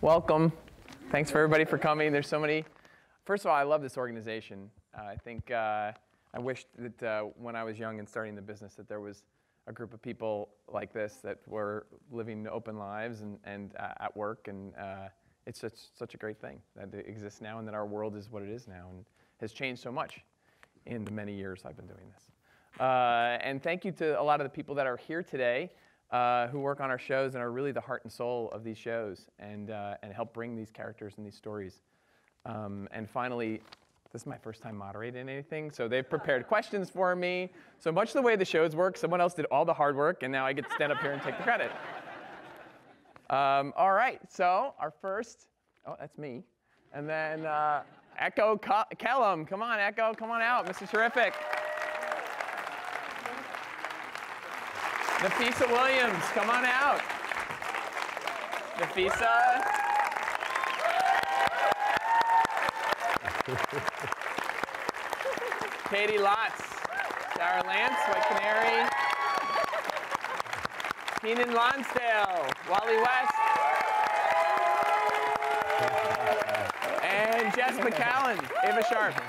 Welcome. Thanks for everybody for coming. There's so many. First of all, I love this organization. Uh, I think uh, I wish that uh, when I was young and starting the business that there was a group of people like this that were living open lives and, and uh, at work. And uh, it's such, such a great thing that it exists now and that our world is what it is now and has changed so much in the many years I've been doing this. Uh, and thank you to a lot of the people that are here today uh, who work on our shows and are really the heart and soul of these shows and, uh, and help bring these characters and these stories. Um, and finally, this is my first time moderating anything, so they've prepared questions for me. So much the way the shows work, someone else did all the hard work, and now I get to stand up here and take the credit. Um, all right, so our first, oh, that's me. And then uh, Echo Kellum, come on, Echo, come on out, Mr. Terrific. Nafessa Williams, come on out. Nafessa. Caity Lotz, Sarah Lance, White Canary. Keiynan Lonsdale, Wally West. And Jes Macallan, Ava Sharpe.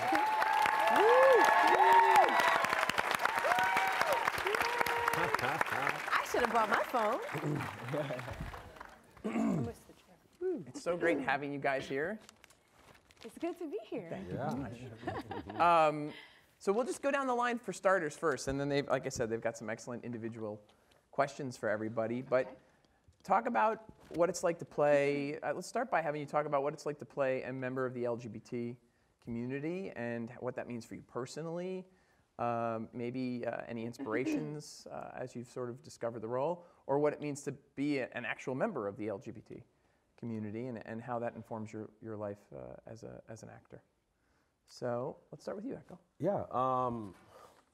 I should have brought my phone. it's so great having you guys here. It's good to be here. Thank you very much. Um, so we'll just go down the line for starters first, and then they've, like I said, they've got some excellent individual questions for everybody. But okay. talk about what it's like to play. Uh, let's start by having you talk about what it's like to play a member of the LGBT community and what that means for you personally. Um, maybe uh, any inspirations uh, as you've sort of discovered the role, or what it means to be a, an actual member of the LGBT community and, and how that informs your, your life uh, as, a, as an actor. So let's start with you, Echo. Yeah. Um,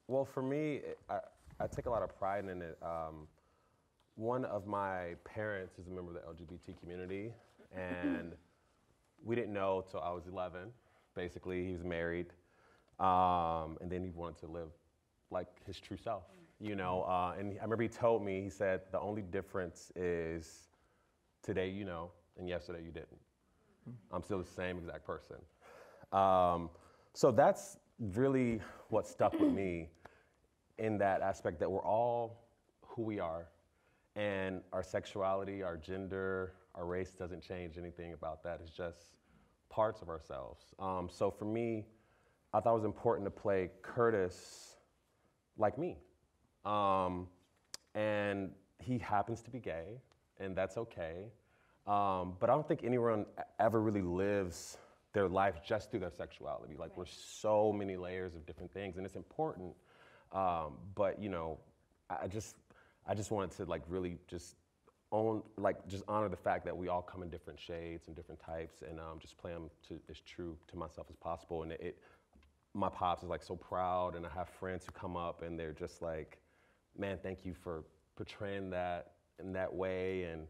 well, for me, I, I take a lot of pride in it. Um, one of my parents is a member of the LGBT community, and we didn't know till I was 11. Basically, he was married, um, and then he wanted to live like his true self, you know. Uh, and I remember he told me, he said, the only difference is today you know, and yesterday you didn't. I'm still the same exact person. Um, so that's really what stuck with me in that aspect that we're all who we are, and our sexuality, our gender, our race doesn't change anything about that. It's just parts of ourselves. Um, so for me, I thought it was important to play Curtis like me. Um, and he happens to be gay, and that's okay. Um, but I don't think anyone ever really lives their life just through their sexuality. Like, right. we're so many layers of different things, and it's important. Um, but you know, I just, I just wanted to like really just own, like, just honor the fact that we all come in different shades and different types, and um, just play them to as true to myself as possible. And it, it, my pops is like so proud, and I have friends who come up and they're just like, man, thank you for portraying that in that way, and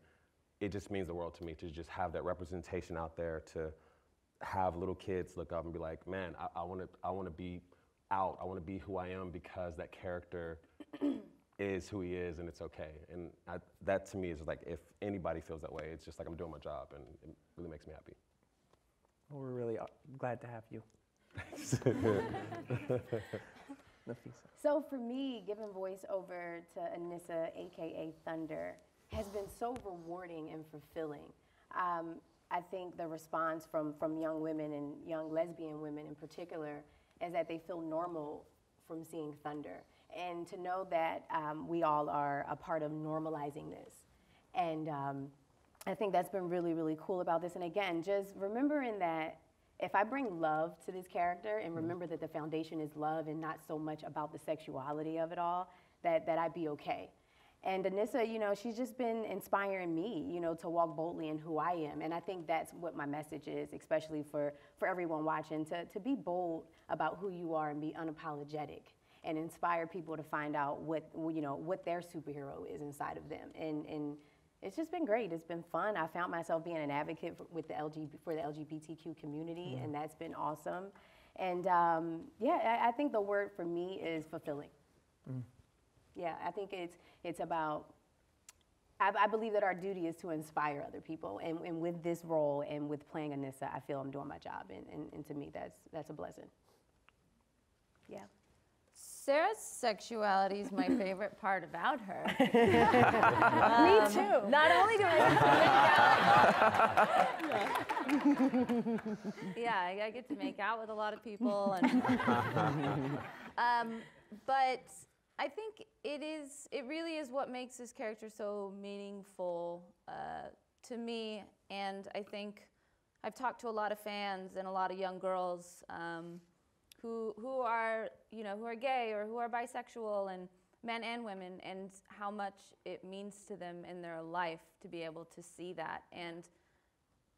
it just means the world to me to just have that representation out there to have little kids look up and be like, man, I want to I want to be out. I want to be who I am because that character is who he is, and it's okay. And I, that to me is like if anybody feels that way, it's just like I'm doing my job, and it really makes me happy. Well, we're really uh, glad to have you. So for me, giving voice over to Anissa, aka Thunder, has been so rewarding and fulfilling. Um, I think the response from, from young women and young lesbian women in particular is that they feel normal from seeing thunder. And to know that um, we all are a part of normalizing this. And um, I think that's been really, really cool about this. And again, just remembering that if I bring love to this character and mm-hmm. remember that the foundation is love and not so much about the sexuality of it all, that, that I'd be okay. And Anissa, you know, she's just been inspiring me, you know, to walk boldly in who I am. And I think that's what my message is, especially for, for everyone watching, to, to be bold about who you are and be unapologetic and inspire people to find out what, you know, what their superhero is inside of them. And, and it's just been great. It's been fun. I found myself being an advocate for, with the LG, for the LGBTQ community, mm-hmm. and that's been awesome. And um, yeah, I, I, think the word for me is fulfilling. Mm-hmm yeah, I think it's it's about I, I believe that our duty is to inspire other people. And, and with this role and with playing Anissa, I feel I'm doing my job. And, and, and to me, that's, that's a blessing. Yeah. Sarah's sexuality is my favorite part about her. me too. Not only do I get to make out, yeah, I, I get to make out with a lot of people, and, um, but I think it is. It really is what makes this character so meaningful uh, to me, and I think I've talked to a lot of fans and a lot of young girls. Um, who, who are, you know, who are gay or who are bisexual and men and women and how much it means to them in their life to be able to see that. And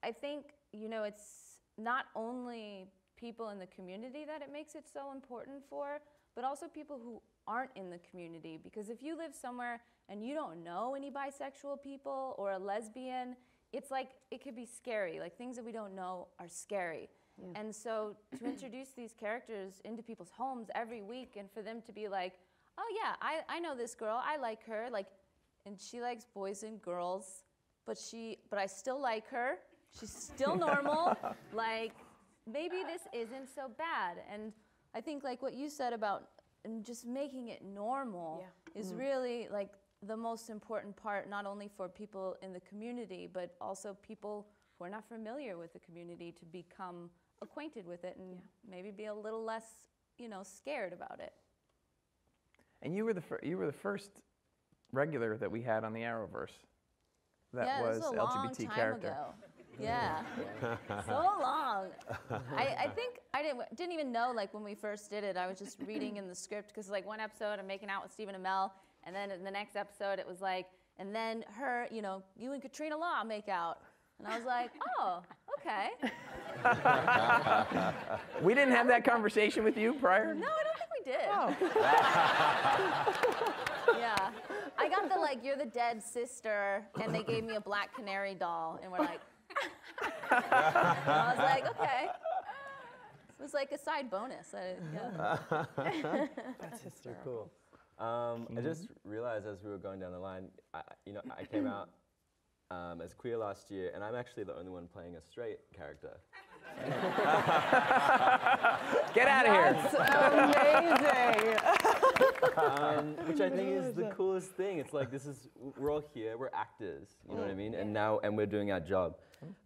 I think, you know, it's not only people in the community that it makes it so important for, but also people who aren't in the community. Because if you live somewhere and you don't know any bisexual people or a lesbian, it's like it could be scary. Like things that we don't know are scary. Yeah. And so to introduce these characters into people's homes every week and for them to be like, oh yeah, I, I know this girl, I like her, like, and she likes boys and girls, but she, but I still like her. She's still normal. like, maybe this isn't so bad. And I think like what you said about just making it normal yeah. is mm-hmm. really like the most important part, not only for people in the community, but also people who are not familiar with the community to become acquainted with it and yeah. maybe be a little less, you know, scared about it. And you were the fir- you were the first regular that we had on the Arrowverse. That yeah, was, was a LGBT long character. Ago. Yeah, so long. I, I think I didn't didn't even know like when we first did it. I was just reading in the script because like one episode I'm making out with Stephen Amell, and then in the next episode it was like, and then her, you know, you and Katrina Law make out, and I was like, oh, okay. we didn't have that conversation with you prior? No, I don't think we did. Oh. yeah. I got the like, you're the dead sister, and they gave me a black canary doll, and we're like, I was like, okay. It was like a side bonus. I, yeah. That's hysterical. Cool. Um, I just realized as we were going down the line, I, you know, I came out um, as queer last year, and I'm actually the only one playing a straight character. Get out of here. That's amazing. um, which I think is the coolest thing. It's like this is we're all here, we're actors, you know what I mean? And now and we're doing our job.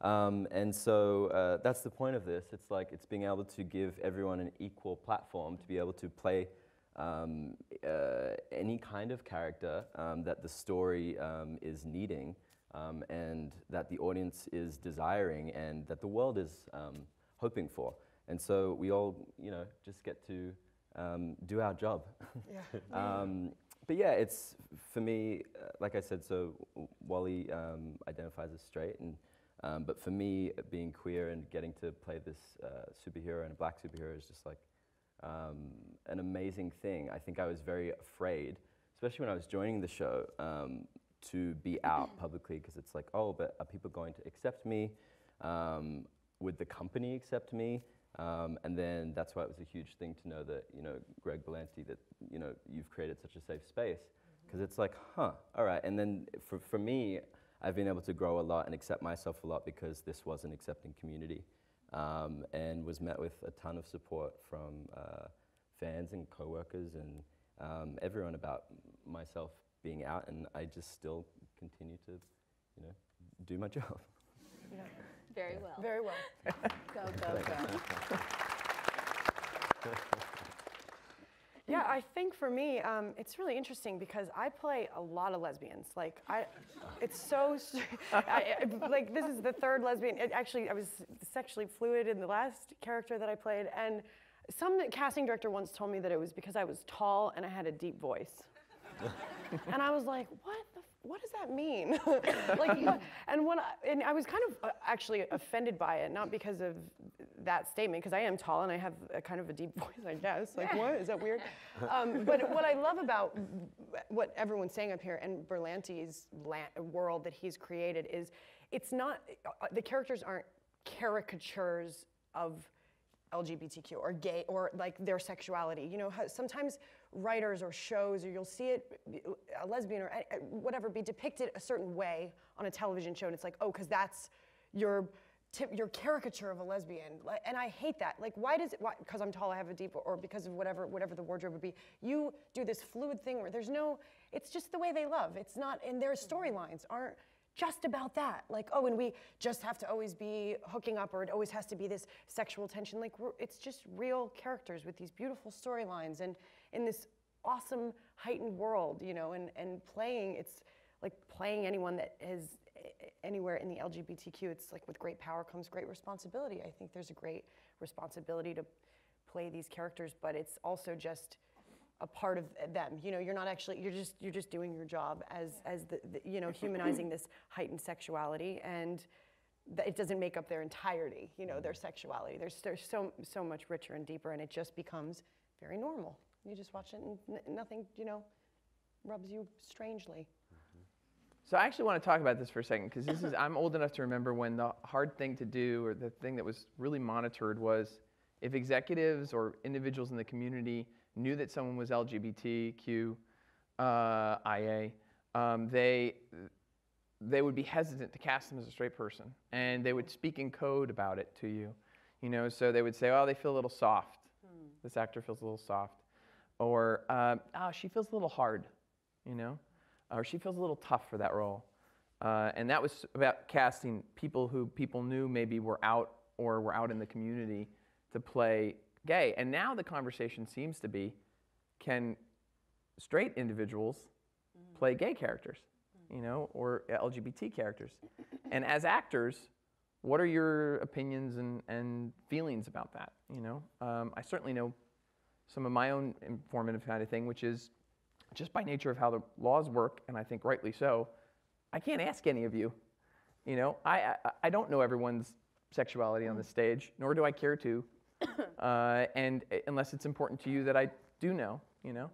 Um, and so uh, that's the point of this. It's like it's being able to give everyone an equal platform to be able to play um, uh, any kind of character um, that the story um, is needing um, and that the audience is desiring and that the world is um, hoping for. And so we all, you know, just get to um, do our job. Yeah. Um, but yeah, it's for me, uh, like I said, so Wally um, identifies as straight, and um, but for me, being queer and getting to play this uh, superhero and a black superhero is just like an amazing thing. I think I was very afraid, especially when I was joining the show to be out publicly because it's like, oh, but are people going to accept me? Um, would the company accept me? Um, and then that's why it was a huge thing to know that, you know, Greg Berlanti, that, you know, you've created such a safe space. Because it's like, huh, all right. And then for, for me, I've been able to grow a lot and accept myself a lot because this was an accepting community um, and was met with a ton of support from uh, fans and coworkers and um, everyone about myself being out, and I just still continue to, you know, do my job. Yeah. Very well. Very well. go, go, go. Yeah, I think for me, um, it's really interesting because I play a lot of lesbians. Like, I, it's so, I, I, like this is the third lesbian. It, actually, I was sexually fluid in the last character that I played, and some casting director once told me that it was because I was tall and I had a deep voice and I was like, what the, what does that mean? like, and when I, and I was kind of uh, actually offended by it, not because of that statement, because I am tall and I have a kind of a deep voice, I guess. Like, what is that weird? Um, but what I love about what everyone's saying up here and Berlanti's world that he's created is, it's not uh, the characters aren't caricatures of LGBTQ or gay or like their sexuality. You know, sometimes writers or shows or you'll see it, a lesbian or whatever, be depicted a certain way on a television show, and it's like, oh, because that's your your caricature of a lesbian. And I hate that. Like, why does it? Because I'm tall, I have a deep, or because of whatever, whatever the wardrobe would be. You do this fluid thing where there's no. It's just the way they love. It's not, and their storylines aren't just about that. Like, oh, and we just have to always be hooking up, or it always has to be this sexual tension. Like, it's just real characters with these beautiful storylines, and in this awesome heightened world, you know, and and playing. It's like playing anyone that is anywhere in the LGBTQ. It's like with great power comes great responsibility. I think there's a great responsibility to play these characters, but it's also just a part of them. You know, you're not actually you're just you're just doing your job as as the, the you know humanizing this heightened sexuality and it doesn't make up their entirety, you know, their mm-hmm. sexuality. There's there's so so much richer and deeper and it just becomes very normal. You just watch it and n- nothing, you know, rubs you strangely. So I actually want to talk about this for a second because this is I'm old enough to remember when the hard thing to do or the thing that was really monitored was if executives or individuals in the community knew that someone was LGBTQ uh, IA, um, they they would be hesitant to cast them as a straight person, and they would speak in code about it to you. You know, so they would say, "Oh, they feel a little soft. This actor feels a little soft," or um, "Oh, she feels a little hard." You know, or she feels a little tough for that role. Uh, and that was about casting people who people knew maybe were out or were out in the community to play gay. And now the conversation seems to be can straight individuals play gay characters, you know, or LGBT characters? and as actors, what are your opinions and, and feelings about that? You know, um, I certainly know some of my own informative kind of thing, which is just by nature of how the laws work, and I think rightly so, I can't ask any of you. You know, I, I, I don't know everyone's sexuality on the stage, nor do I care to, uh, and unless it's important to you that I do know, you know.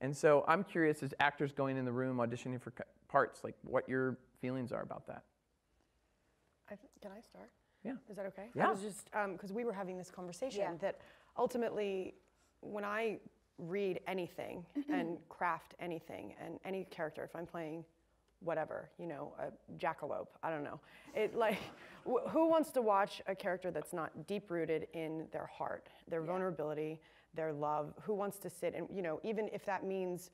And so I'm curious, as actors going in the room auditioning for parts, like what your feelings are about that. I can I start? Yeah. Is that okay? Yeah. I was just because we were having this conversation Yeah. that ultimately, when I read anything and craft anything and any character, if I'm playing whatever, you know, a jackalope, I don't know, it like, wh- who wants to watch a character that's not deep rooted in their heart, their vulnerability, their love? Who wants to sit and you know, even if that means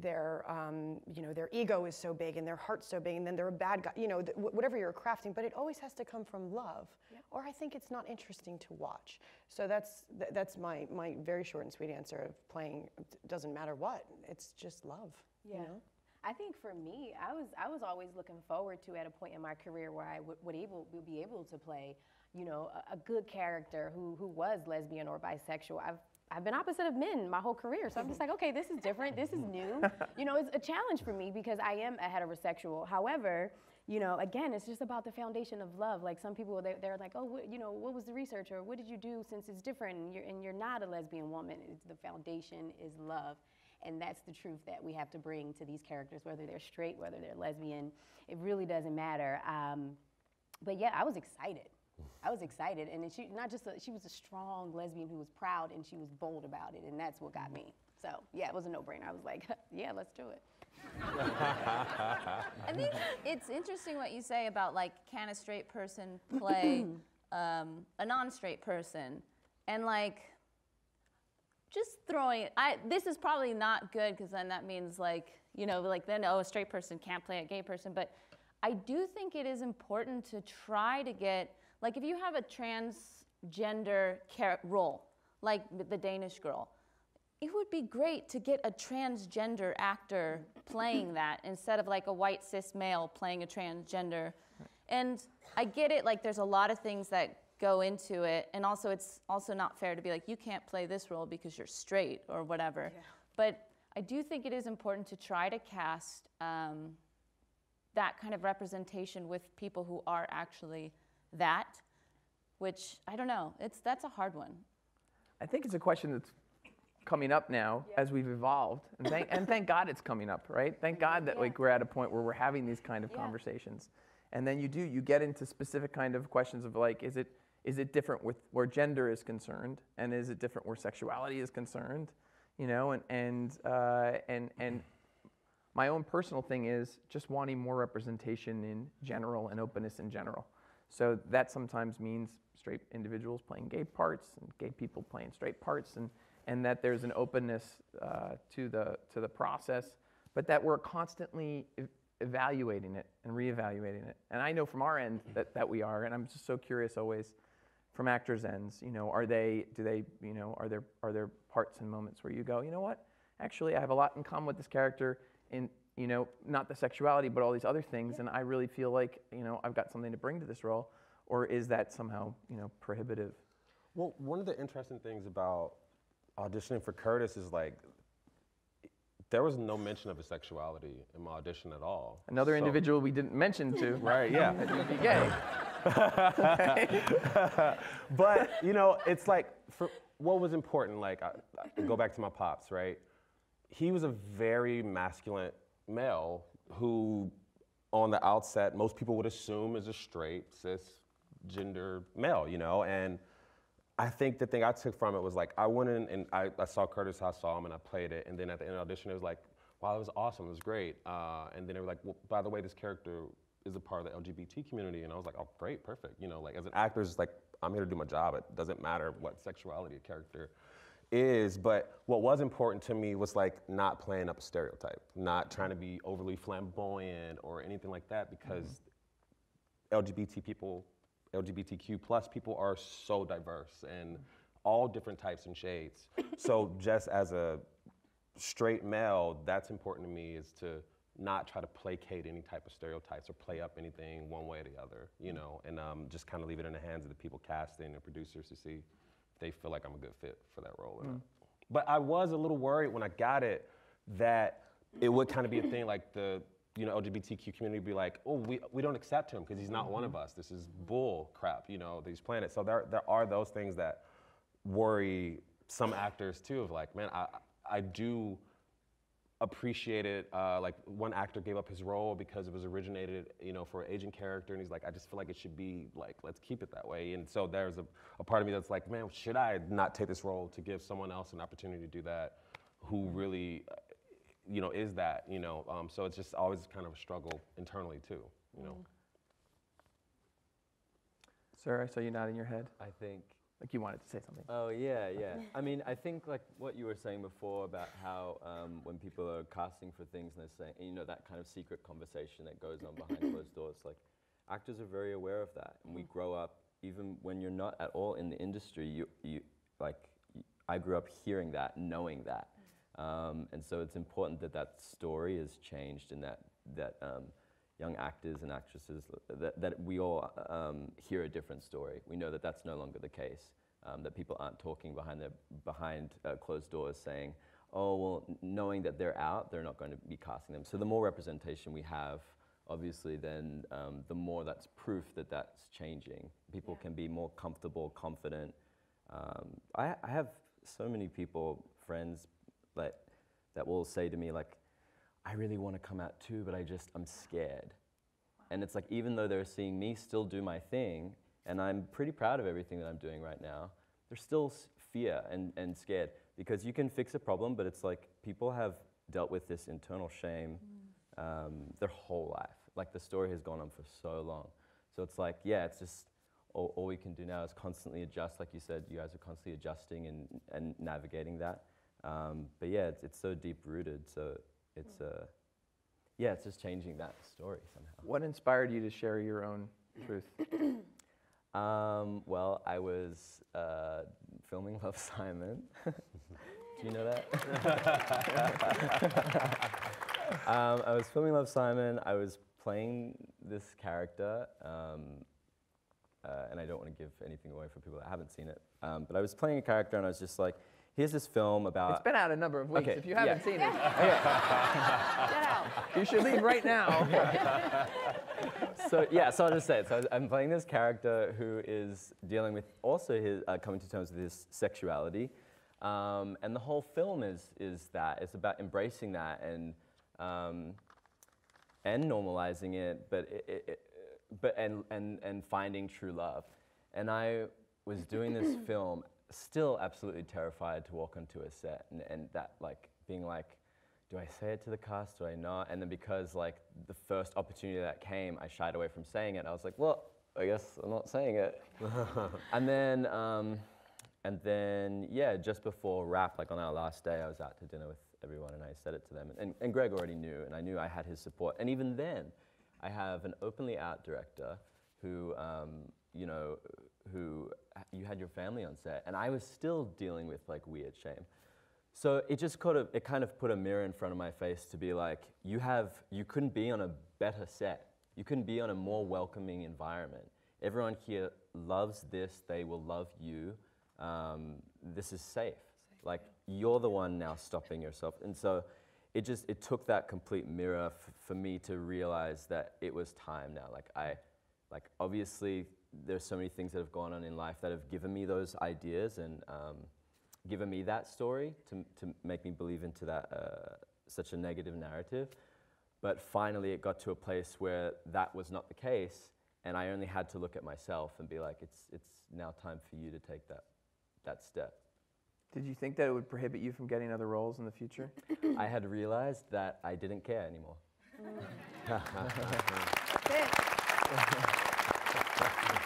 their um, you know their ego is so big and their heart's so big and then they're a bad guy you know th- whatever you're crafting but it always has to come from love or i think it's not interesting to watch so that's th- that's my my very short and sweet answer of playing doesn't matter what it's just love you Yeah. know I think for me, I was I was always looking forward to at a point in my career where I would, would able would be able to play, you know, a, a good character who who was lesbian or bisexual. I've I've been opposite of men my whole career, so I'm just like, okay, this is different. This is new. you know, it's a challenge for me because I am a heterosexual. However, you know, again, it's just about the foundation of love. Like some people, they're, they're like, oh, you know, what was the research or what did you do since it's different and you're, and you're not a lesbian woman? It's, the foundation is love. And that's the truth that we have to bring to these characters, whether they're straight, whether they're lesbian. It really doesn't matter. Um, but yeah, I was excited. I was excited, and she not just a, she was a strong lesbian who was proud and she was bold about it, and that's what got me. So yeah, it was a no-brainer. I was like, yeah, let's do it. I think it's interesting what you say about like, can a straight person play um, a non-straight person, and like, just throwing. I this is probably not good because then that means like, you know, like then oh, a straight person can't play a gay person, but I do think it is important to try to get like if you have a transgender role, like the Danish girl it would be great to get a transgender actor playing that instead of like a white cis male playing a transgender. And I get it, like there's a lot of things that go into it, and also it's also not fair to be like, you can't play this role because you're straight or whatever. But I do think it is important to try to cast um, that kind of representation with people who are actually that, which I don't know, it's that's a hard one. I think it's a question that's coming up now as we've evolved, and thank, and thank God it's coming up, right? Thank God that like we're at a point where we're having these kind of Yeah. conversations, and then you do you get into specific kind of questions of like, is it is it different with where gender is concerned, and is it different where sexuality is concerned, you know, and and uh, and and my own personal thing is just wanting more representation in general and openness in general. So that sometimes means straight individuals playing gay parts and gay people playing straight parts, and, and that there's an openness uh, to, the, to the process, but that we're constantly e- evaluating it and reevaluating it. And I know from our end that, that we are, and I'm just so curious always from actors' ends, you know, are they, do they, you know, are there, are there parts and moments where you go, you know what, actually I have a lot in common with this character in, you know, not the sexuality, but all these other things, and I really feel like, you know, I've got something to bring to this role, or is that somehow, you know, prohibitive? Well, one of the interesting things about auditioning for Curtis is like, there was no mention of his sexuality in my audition at all. Another So- individual we didn't mention to, Right, yeah. that you'd be gay. but you know, it's like for what was important. Like, I, I go back to my pops, right? He was a very masculine male who, on the outset, most people would assume is a straight cis, gender male, you know, and. I think the thing I took from it was like I went in and I, I saw Curtis, I saw him, and I played it. And then at the end of the audition, it was like, wow, it was awesome, it was great. Uh, and then they were like, well, by the way, this character is a part of the LGBT community. And I was like, oh, great, perfect. You know, like as an actor, it's like, I'm here to do my job. It doesn't matter what sexuality a character is. But what was important to me was like not playing up a stereotype, not trying to be overly flamboyant or anything like that because LGBT people, LGBTQ plus people are so diverse and all different types and shades. so just as a straight male, that's important to me is to not try to placate any type of stereotypes or play up anything one way or the other, you know, and um, just kind of leave it in the hands of the people casting and producers to see if they feel like I'm a good fit for that role or not. But I was a little worried when I got it that it would kind of be a thing like the you know LGBTQ community be like, oh, we, we don't accept him because he's not one of us. This is bull crap, you know, these planets. So there there are those things that worry some actors too. Of like, man, I I do appreciate it. Uh, like one actor gave up his role because it was originated, you know, for an Asian character, and he's like, I just feel like it should be like, let's keep it that way. And so there's a, a part of me that's like, man, should I not take this role to give someone else an opportunity to do that, who really, you know, is that, you know? Um, so it's just always kind of a struggle internally too, you know. Sir, I saw you nodding your head, I think like you wanted to say something. Oh yeah, yeah. I mean, I think like what you were saying before about how um, when people are casting for things and they're saying, you know, that kind of secret conversation that goes on behind closed doors. Like, actors are very aware of that, and we grow up even when you're not at all in the industry. You, you like, I grew up hearing that, knowing that, um, and so it's important that that story is changed and that that. Um, young actors and actresses that, that we all um, hear a different story. We know that that's no longer the case. Um, that people aren't talking behind their behind uh, closed doors saying, "Oh, well," knowing that they're out, they're not going to be casting them. So the more representation we have, obviously, then um, the more that's proof that that's changing. People can be more comfortable, confident. Um, I, I have so many people, friends, that that will say to me like, I really want to come out too, but I just, I'm scared. And it's like, even though they're seeing me still do my thing, and I'm pretty proud of everything that I'm doing right now, there's still fear and, and scared because you can fix a problem, but it's like people have dealt with this internal shame um, their whole life. Like the story has gone on for so long. So it's like, yeah, it's just all, all we can do now is constantly adjust. Like you said, you guys are constantly adjusting and, and navigating that. Um, but yeah, it's, it's so deep rooted. So it's uh, yeah, it's just changing that story somehow. What inspired you to share your own truth? Um, well, I was uh, filming Love Simon. Do you know that? um, I was filming Love Simon. I was playing this character, um, uh, and I don't want to give anything away for people that haven't seen it. Um, but I was playing a character, and I was just like, "Here's this film about." It's been out a number of weeks. okay, If you haven't yeah. seen it, Get out. you should leave right now. so yeah, so I'll just say it. So I'm playing this character who is dealing with also his uh, coming to terms with his sexuality, um, and the whole film is is that it's about embracing that and um, and normalizing it, but it, it, it, but and and and finding true love, And I was doing this film, still absolutely terrified to walk onto a set, and, and that like being like, do I say it to the cast? Do I not? And then because like the first opportunity that came, I shied away from saying it. I was like, well, I guess I'm not saying it. and then, um, and then, yeah, just before wrap, like on our last day, I was out to dinner with everyone, and I said it to them. And, and Greg already knew, and I knew I had his support. And even then, I have an openly out director who, um, you know, who you had your family on set, and I was still dealing with like weird shame. So it just kind of it kind of put a mirror in front of my face to be like, you have you couldn't be on a better set. You couldn't be on a more welcoming environment. Everyone here loves this. They will love you. Um, this is safe. Like you're the one now stopping yourself. And so it just it took that complete mirror f- for me to realize that it was time now. Like I, like obviously there's so many things that have gone on in life that have given me those ideas and um, given me that story to, to make me believe into that uh, such a negative narrative. But finally, it got to a place where that was not the case, and I only had to look at myself and be like, "It's it's now time for you to take that that step." Did you think that it would prohibit you from getting other roles in the future? I had realized that I didn't care anymore.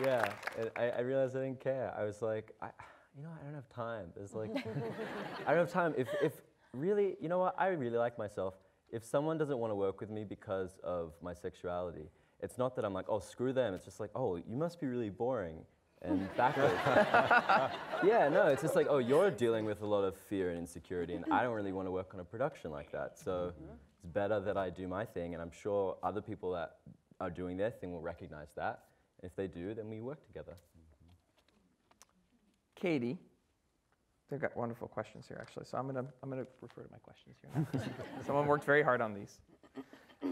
yeah, and I, I realized I didn't care. I was like, I, you know, I don't have time. There's like, I don't have time. If, if really, you know what? I really like myself. If someone doesn't want to work with me because of my sexuality, it's not that I'm like, oh, screw them. It's just like, oh, you must be really boring and backwards. yeah, no, it's just like, oh, you're dealing with a lot of fear and insecurity, and I don't really want to work on a production like that. So mm-hmm. it's better that I do my thing, and I'm sure other people that are doing their thing will recognize that. And if they do, then we work together. Caity, they've got wonderful questions here, actually. So I'm gonna I'm gonna refer to my questions here. Someone worked very hard on these.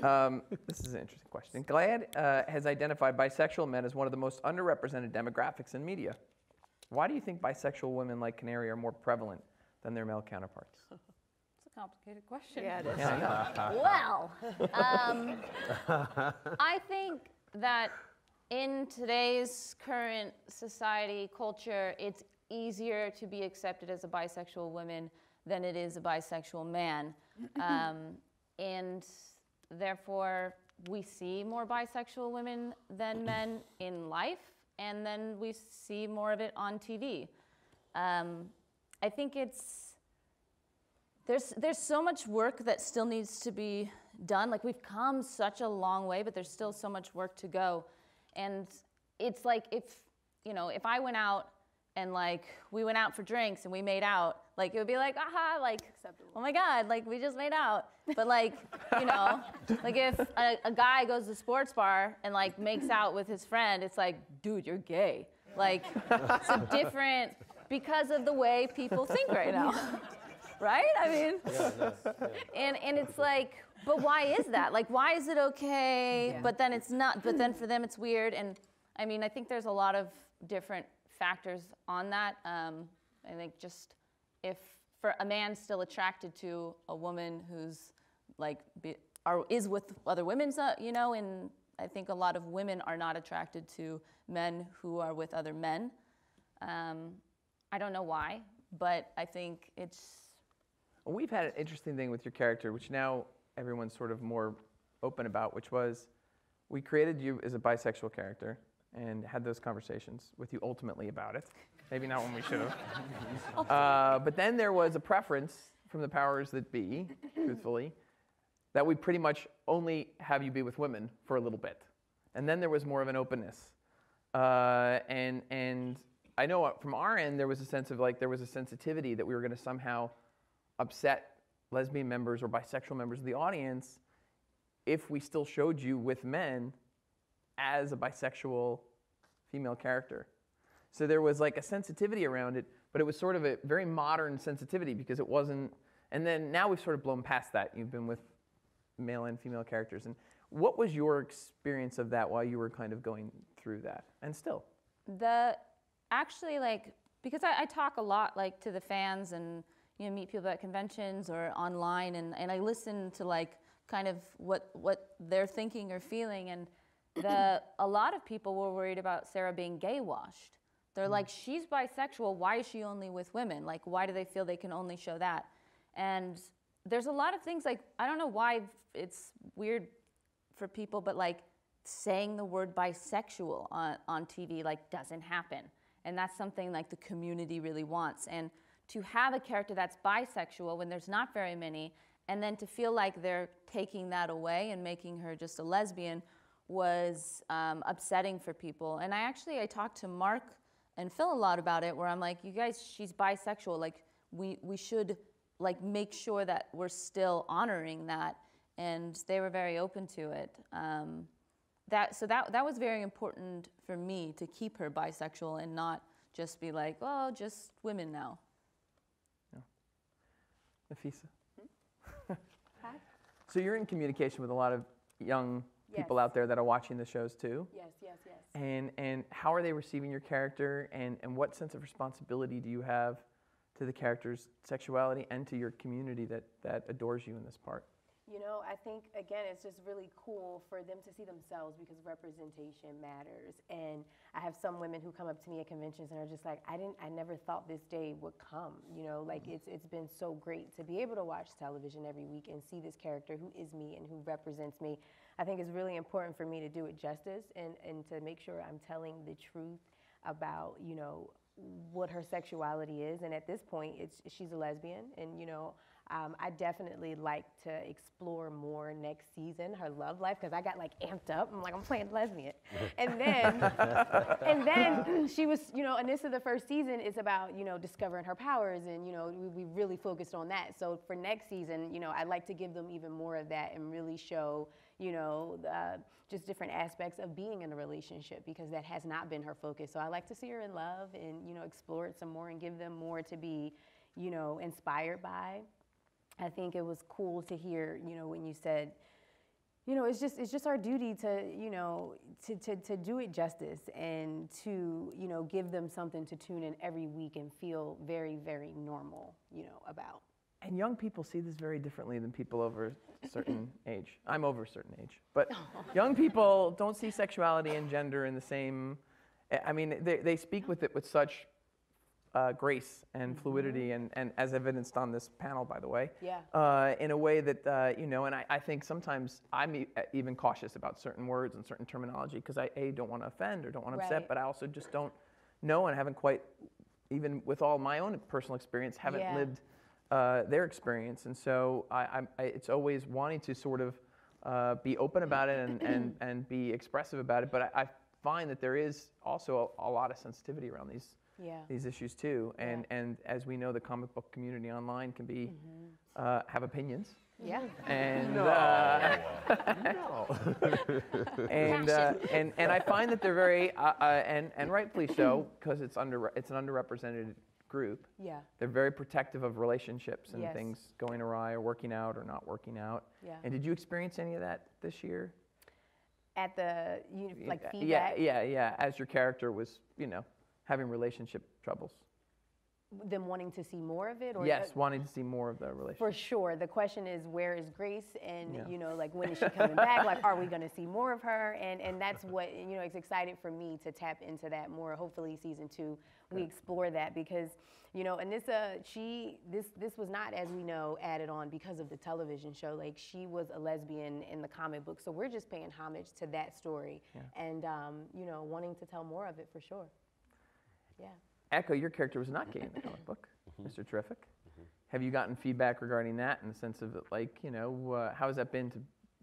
Um, this is an interesting question. GLAAD uh, has identified bisexual men as one of the most underrepresented demographics in media. Why do you think bisexual women like Canary are more prevalent than their male counterparts? It's a complicated question. Yeah, it is. Yeah, Well, um, I think that in today's current society culture, it's easier to be accepted as a bisexual woman than it is a bisexual man. Um, and therefore, we see more bisexual women than men in life, and then we see more of it on TV. Um, I think it's there's there's so much work that still needs to be done. Like we've come such a long way, but there's still so much work to go. And it's like if you know, if I went out and like we went out for drinks and we made out, like it would be like, aha, like oh my god, like we just made out. But like, you know, like if a, a guy goes to a sports bar and like makes out with his friend, it's like, dude, you're gay. Like it's a different because of the way people think right now. right? I mean, and and it's like, but why is that? Like, why is it okay, but then it's not? But then for them, it's weird. And I mean, I think there's a lot of different factors on that. Um, I think just if for a man still attracted to a woman who's like be, are, is with other women, so, you know, and I think a lot of women are not attracted to men who are with other men. Um, I don't know why, but I think it's Well, we've had an interesting thing with your character, which now everyone's sort of more open about, which was we created you as a bisexual character and had those conversations with you ultimately about it. Maybe not when we should have. uh, but then there was a preference from the powers that be, truthfully, that we pretty much only have you be with women for a little bit. And then there was more of an openness. Uh, and, and I know uh, from our end, there was a sense of like, there was a sensitivity that we were going to somehow upset lesbian members or bisexual members of the audience if we still showed you with men as a bisexual female character. So there was like a sensitivity around it, but it was sort of a very modern sensitivity because it wasn't. And then now we've sort of blown past that. You've been with male and female characters. And what was your experience of that while you were kind of going through that? And still? the actually like because I, I talk a lot like to the fans and you know meet people at conventions or online and, and I listen to like kind of what what they're thinking or feeling and the a lot of people were worried about Sarah being gay washed. They're mm. like, she's bisexual. Why is she only with women? Like, why do they feel they can only show that? And there's a lot of things like I don't know why it's weird for people, but like saying the word bisexual on, on TV like doesn't happen. And that's something like the community really wants. And to have a character that's bisexual when there's not very many, and then to feel like they're taking that away and making her just a lesbian was um, upsetting for people. And I actually I talked to Marc and Phil a lot about it, where I'm like, you guys, she's bisexual. Like we we should like make sure that we're still honoring that. And they were very open to it. Um, that so that that was very important for me to keep her bisexual and not just be like, oh, just women now. Nafessa. Hmm? so you're in communication with a lot of young people Yes. out there that are watching the shows too. Yes, yes, yes. And and how are they receiving your character and, and what sense of responsibility do you have to the character's sexuality and to your community that, that adores you in this part? You know, I think again, it's just really cool for them to see themselves because representation matters. And I have some women who come up to me at conventions and are just like, I didn't, I never thought this day would come. You know, like mm-hmm. it's it's been so great to be able to watch television every week and see this character who is me and who represents me. I think it's really important for me to do it justice and and to make sure I'm telling the truth about you know what her sexuality is. And at this point, it's she's a lesbian, and you know. Um, I definitely like to explore more next season her love life because I got like amped up. I'm like I'm playing lesbian, and then and then she was you know Anissa the first season is about you know discovering her powers and you know we, we really focused on that. So for next season, you know I'd like to give them even more of that and really show you know uh, just different aspects of being in a relationship because that has not been her focus. So I like to see her in love and you know explore it some more and give them more to be you know inspired by. I think it was cool to hear, you know, when you said, you know, it's just it's just our duty to, you know, to, to, to do it justice and to, you know, give them something to tune in every week and feel very, very normal, you know, about. And young people see this very differently than people over a certain age. I'm over a certain age. But young people don't see sexuality and gender in the same. I- I mean, they, they speak with it with such uh, grace and fluidity, and, and as evidenced on this panel, by the way. Yeah. Uh, in a way that, uh, you know, and I, I think sometimes I'm e- even cautious about certain words and certain terminology because I, A, don't want to offend or don't want to upset, but I also just don't know and haven't quite, even with all my own personal experience, haven't Yeah. lived uh, their experience. And so I, I'm, I, it's always wanting to sort of uh, be open about it and, and, and be expressive about it. But I, I find that there is also a, a lot of sensitivity around these Yeah. these issues too. And and as we know, the comic book community online can be uh, have opinions. Yeah. And uh, and, uh, and and I find that they're very uh, uh, and and rightfully so because it's under it's an underrepresented group. Yeah. They're very protective of relationships and Yes. things going awry or working out or not working out. Yeah. And did you experience any of that this year? At the, you, like yeah, yeah, yeah. As your character was, you know, having relationship troubles. them wanting to see more of it? Or Yes, wanting to see more of the relationship. For sure. The question is, where is Grace? And, Yeah. you know, like, when is she coming back? Like, are we going to see more of her? And, and that's what, you know, it's excited for me to tap into that more. Hopefully, season two, we explore that because, you know, Anissa, she, this, this was not, as we know, added on because of the television show. Like, she was a lesbian in the comic book. So we're just paying homage to that story and, um, you know, wanting to tell more of it for sure. Yeah. Echo, your character was not gay in the comic book, Mr. Terrific. Have you gotten feedback regarding that in the sense of like, you know, uh, how has that been to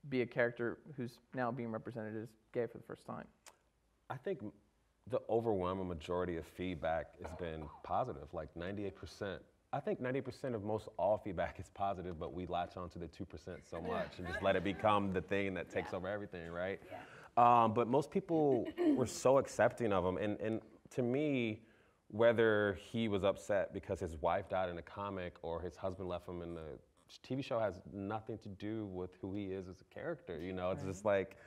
be a character who's now being represented as gay for the first time? I think the overwhelming majority of feedback has been positive, like 98%. I think 90% of most all feedback is positive, but we latch onto the 2% so much and just let it become the thing that takes over everything, right? Um, but most people were so accepting of him. And, and to me, whether he was upset because his wife died in a comic or his husband left him in the TV show has nothing to do with who he is as a character. You know, it's just like,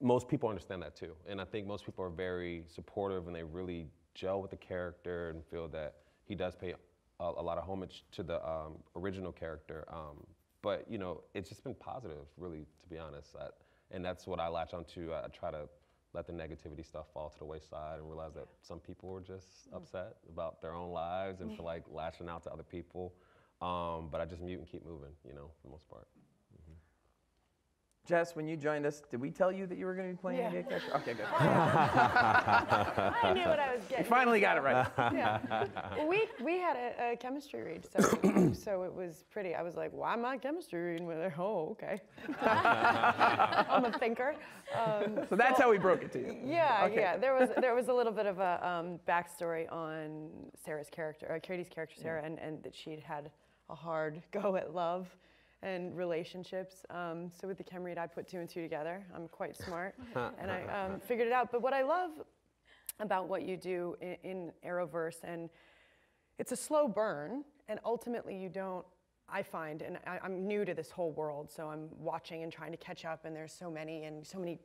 most people understand that too. And I think most people are very supportive and they really gel with the character and feel that he does pay a, a lot of homage to the um, original character. Um, but, you know, it's just been positive, really, to be honest. I, and that's what I latch onto. I try to let the negativity stuff fall to the wayside and realize that some people are just mm-hmm. upset about their own lives and for mm-hmm. like lashing out to other people. Um, but I just mute and keep moving, you know, for the most part. Mm-hmm. Jes, when you joined us, did we tell you that you were going to be playing Yeah. a gay character? Okay, good. I knew what I was getting. You finally got it right. yeah. Well, we we had a, a chemistry read, so so it was pretty. I was like, why am I chemistry reading with her? Oh, okay. I'm a thinker. Um, So that's how we broke it to you. yeah, Okay. yeah. There was there was a little bit of a um, backstory on Sara's character, uh, Caity's character, Sara, and, and that she'd had a hard go at love and relationships. Um, so with the chem read, I put two and two together. I'm quite smart, and I um, figured it out. But what I love about what you do in, in Arrowverse, and it's a slow burn, and ultimately you don't. I find, and I, I'm new to this whole world, so I'm watching and trying to catch up. And there's so many and so many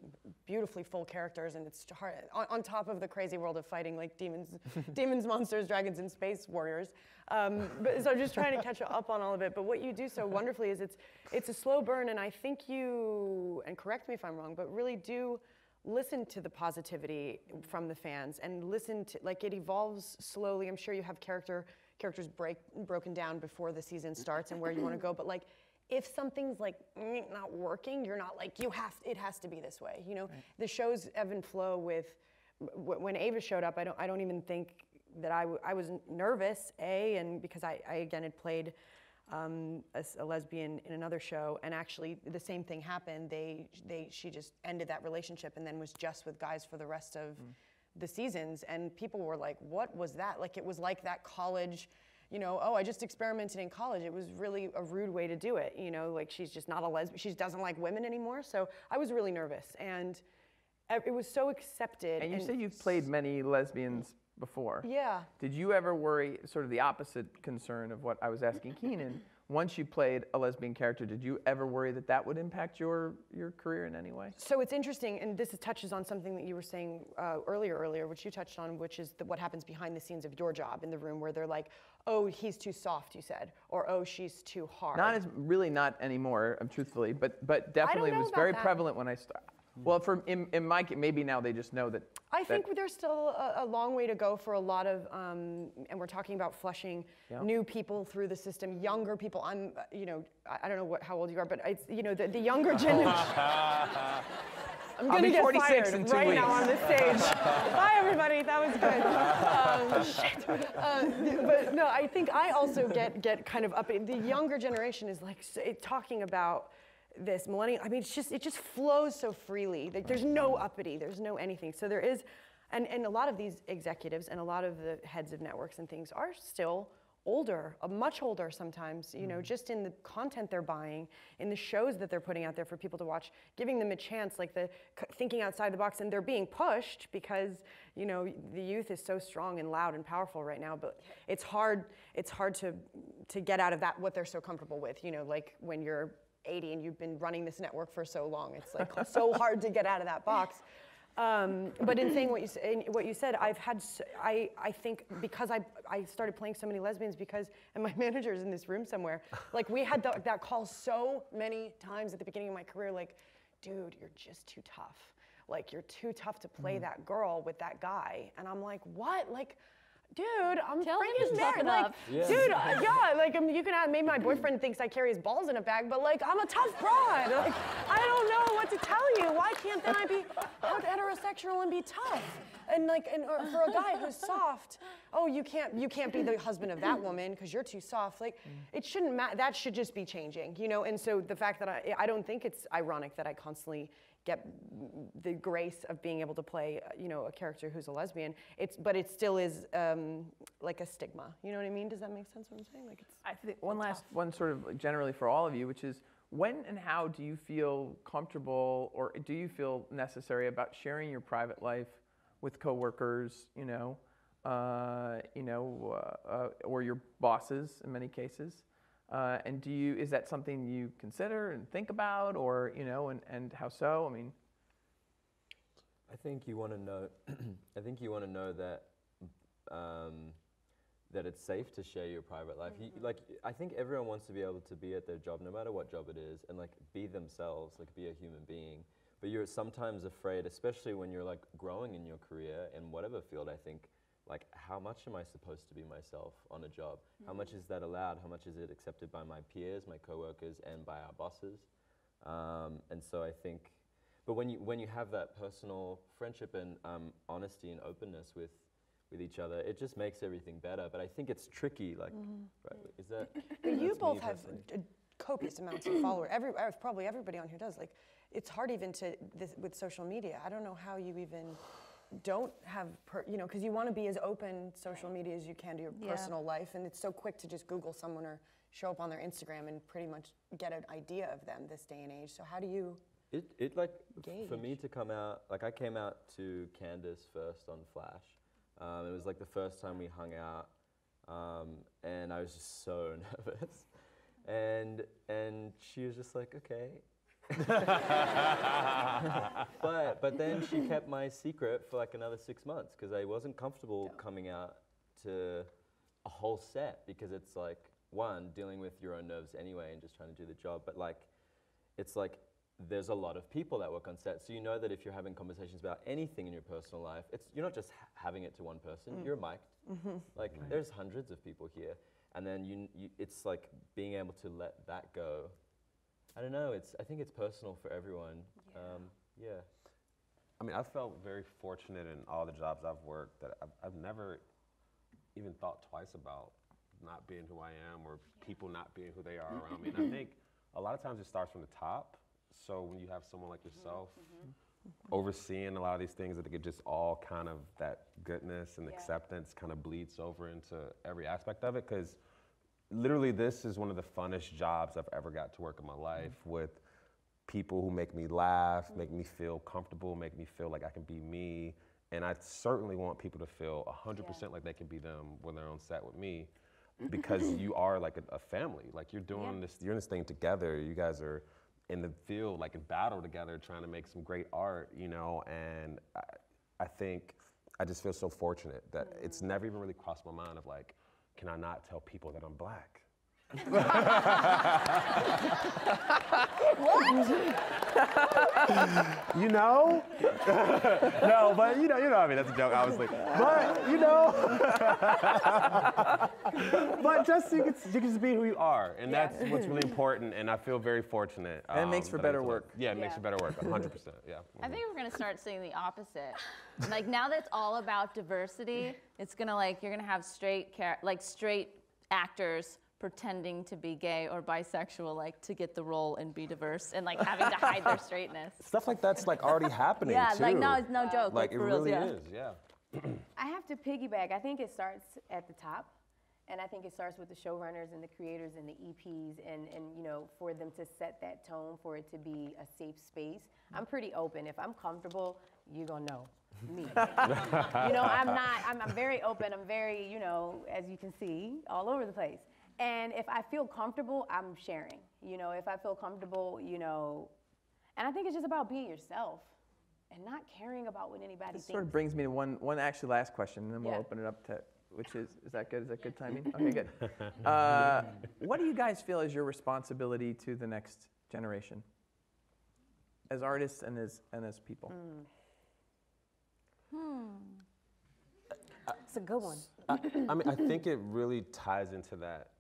beautifully full characters, and it's hard on, on top of the crazy world of fighting like demons, demons, monsters, dragons, and space warriors. Um, but so I'm just trying to catch up on all of it. But what you do so wonderfully is it's it's a slow burn, and I think you and correct me if I'm wrong, but really do listen to the positivity from the fans and listen to like it evolves slowly. I'm sure you have character characters break broken down before the season starts and where you want to go, but like if something's like mm, not working, you're not like you have it has to be this way. You know, the shows ebb and flow with when Ava showed up. I don't I don't even think that I, w- I was nervous a and because I, I again had played um, a, a lesbian in another show, and actually the same thing happened. They, they, she just ended that relationship and then was just with guys for the rest of the seasons. And people were like, "What was that?" Like it was like that college, you know. Oh, I just experimented in college. It was really a rude way to do it, you know. Like she's just not a lesbian. She doesn't like women anymore. So I was really nervous, and it was so accepted. And you say you've played many lesbians before. Yeah. Did you ever worry, sort of the opposite concern of what I was asking Keiynan? Once you played a lesbian character, did you ever worry that that would impact your, your career in any way? So it's interesting, and this touches on something that you were saying uh, earlier, earlier, which you touched on, which is the, what happens behind the scenes of your job in the room, where they're like, "Oh, he's too soft," you said, or "Oh, she's too hard." Not as really not anymore, um, truthfully, but but definitely it was very that. prevalent when I started. Well, for in, in my case, maybe now they just know that. I that- think there's still a, a long way to go for a lot of, um, and we're talking about flushing Yeah. new people through the system, younger people. I'm, you know, I, I don't know what, how old you are, but it's, you know, the, the younger generation. I'm gonna get 46 fired in two right now weeks. on this stage. Bye, everybody. That was good. Um, shit. Uh, but no, I think I also get get kind of up. The younger generation is like it, talking about this millennial. I mean, it's just it just flows so freely. Like, there's no uppity. There's no anything. So there is, and and a lot of these executives and a lot of the heads of networks and things are still older, uh, much older sometimes, you know, just in the content they're buying, in the shows that they're putting out there for people to watch, giving them a chance, like the thinking outside the box, and they're being pushed because, you know, the youth is so strong and loud and powerful right now, but it's hard, it's hard to, to get out of that what they're so comfortable with, you know, like when you're 80 and you've been running this network for so long, it's like so hard to get out of that box. Um, but in saying what you, in what you said, I've had, I, I think because I, I started playing so many lesbians because, and my manager's in this room somewhere, like we had the, that call so many times at the beginning of my career, like, dude, you're just too tough. Like, you're too tough to play that girl with that guy. And I'm like, what? Like, dude, I'm Tell him freaking married. Like. Yeah. dude, uh, yeah, like um, you can have, maybe my boyfriend thinks I carry his balls in a bag, but like I'm a tough broad. Like I don't know what to tell you. Why can't then I be out heterosexual and be tough? And like, and or for a guy who's soft, oh, you can't, you can't be the husband of that woman because you're too soft. Like, it shouldn't matter. That should just be changing, you know. And so the fact that I, I don't think it's ironic that I constantly get the grace of being able to play, uh, you know, a character who's a lesbian. It's, but it still is um, like a stigma. You know what I mean? Does that make sense? What I'm saying? Like, it's. I think one last one, sort of like generally for all of you, which is when and how do you feel comfortable, or do you feel necessary about sharing your private life with coworkers? You know, uh, you know, uh, uh, or your bosses in many cases. Uh, and do you is that something you consider and think about, or you know, and, and how so? I mean, I think you want to know. I think you want to know that um, that it's safe to share your private life. You, like, I think everyone wants to be able to be at their job, no matter what job it is, and like be themselves, like be a human being. but you're sometimes afraid, especially when you're like growing in your career in whatever field. I think like how much am I supposed to be myself on a job? How much is that allowed? How much is it accepted by my peers, my coworkers, and by our bosses? Um, and so I think, but when you when you have that personal friendship and um, honesty and openness with with each other, it just makes everything better. But I think it's tricky. Like, right, is that? But you that's both have personally. uh, copious amounts of followers. Every, uh, probably everybody on here does. Like, it's hard even to this, with social media. I don't know how you even don't have, per, you know, because you want to be as open social media as you can to your Yeah. personal life, and it's so quick to just Google someone or show up on their Instagram and pretty much get an idea of them this day and age. So how do you? It, it like f- for me to come out like I came out to Candice first on Flash. Um, it was like the first time we hung out, um, and I was just so nervous. And and she was just like, okay. but but then she kept my secret for like another six months because I wasn't comfortable coming out to a whole set because it's like one dealing with your own nerves anyway and just trying to do the job, but like it's like there's a lot of people that work on set, so you know that if you're having conversations about anything in your personal life, it's you're not just ha- having it to one person. Mm. You're mic'd. Mm-hmm. Like there's hundreds of people here, and then you, you it's like being able to let that go. I don't know. It's I think it's personal for everyone. Yeah. Um, yeah. I mean, I felt very fortunate in all the jobs I've worked that I've, I've never even thought twice about not being who I am or people not being who they are around me. And I think a lot of times it starts from the top. So when you have someone like yourself overseeing a lot of these things, that it just all kind of that goodness and Yeah. acceptance kind of bleeds over into every aspect of it. Because literally, this is one of the funnest jobs I've ever got to work in my life mm-hmm. with people who make me laugh, make me feel comfortable, make me feel like I can be me. And I certainly want people to feel 100% like they can be them when they're on set with me because you are like a, a family. Like you're doing Yeah. this, you're in this thing together. You guys are in the field, like in battle together, trying to make some great art, you know? And I, I think I just feel so fortunate that it's mm-hmm. never even really crossed my mind of like, can I not tell people that I'm black? You know? no, but you know, you know, I mean, that's a joke, obviously. But you know, but just you can, you can just be who you are, and that's what's really important. And I feel very fortunate. And it um, makes for that I get better work. Yeah, it makes for better work, 100. percent Yeah. I think we're gonna start seeing the opposite. like now that it's all about diversity, it's gonna like you're gonna have straight char- like straight actors pretending to be gay or bisexual, like to get the role and be diverse, and like having to hide their straightness. Stuff like that's like already happening Yeah, too. like no, it's no joke. Like it for reals, really yeah. is. Yeah. I have to piggyback. I think it starts at the top. And I think it starts with the showrunners and the creators and the EPs and, and you know, for them to set that tone, for it to be a safe space. I'm pretty open. If I'm comfortable, you're gonna know me. you know, I'm not, I'm, I'm very open. I'm very, you know, as you can see, all over the place. And if I feel comfortable, I'm sharing. You know, if I feel comfortable, you know, and I think it's just about being yourself and not caring about what anybody This thinks. sort of brings me to one, one actually last question, and then we'll Yeah. open it up to, which is, is that good? Is that good timing? Okay, good. Uh, what do you guys feel is your responsibility to the next generation? As artists and as, and as people? Hmm. It's a good one. I mean, I think it really ties into that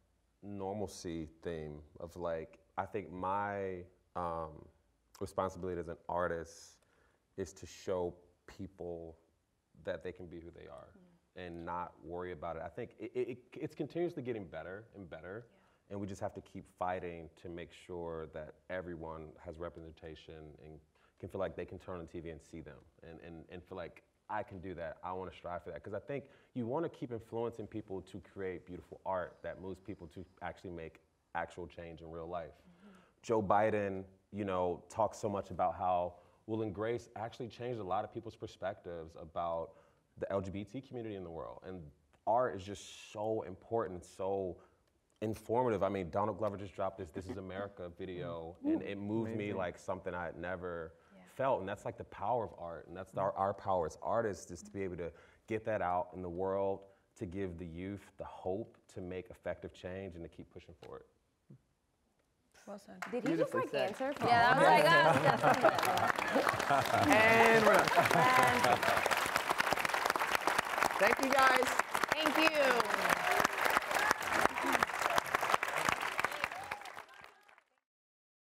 normalcy theme of like, I think my um, responsibility as an artist is to show people that they can be who they are and not worry about it. I think it, it, it- it's continuously getting better and better. And we just have to keep fighting to make sure that everyone has representation and can feel like they can turn on TV and see them and, and, and feel like I can do that. I want to strive for that. Because I think you want to keep influencing people to create beautiful art that moves people to actually make actual change in real life. Mm-hmm. Joe Biden, you know, talks so much about how Will and Grace actually changed a lot of people's perspectives about the LGBT community in the world. And art is just so important, so informative. I mean, Donald Glover just dropped this This Is America video, and it moved me like something I had never felt. And that's like the power of art. And that's our, mm-hmm. our power as artists is to be able to get that out in the world, to give the youth the hope to make effective change and to keep pushing forward. Well said. Did he just Beautifully like said. answer? For Yeah, all that of was like, oh, that's And we're done. Thank you guys. Thank you.